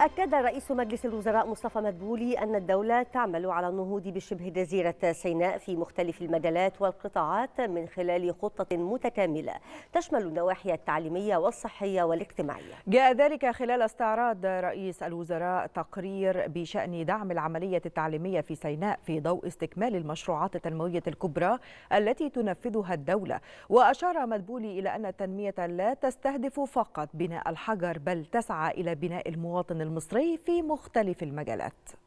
أكد رئيس مجلس الوزراء مصطفى مدبولي أن الدولة تعمل على النهوض بشبه جزيرة سيناء في مختلف المجالات والقطاعات من خلال خطة متكاملة تشمل النواحي التعليمية والصحية والاجتماعية. جاء ذلك خلال استعراض رئيس الوزراء تقرير بشأن دعم العملية التعليمية في سيناء في ضوء استكمال المشروعات التنموية الكبرى التي تنفذها الدولة. وأشار مدبولي إلى أن التنمية لا تستهدف فقط بناء الحجر بل تسعى إلى بناء المواطن المصري في مختلف المجالات.